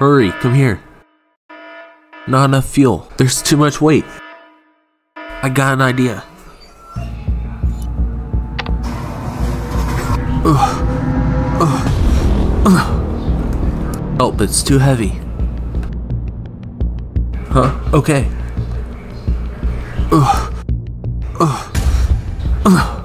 Hurry, come here. Not enough fuel. There's too much weight. I got an idea. Oh, Ugh. Ugh. Help, it's too heavy. Huh? Okay. Ugh. Ugh. Ugh.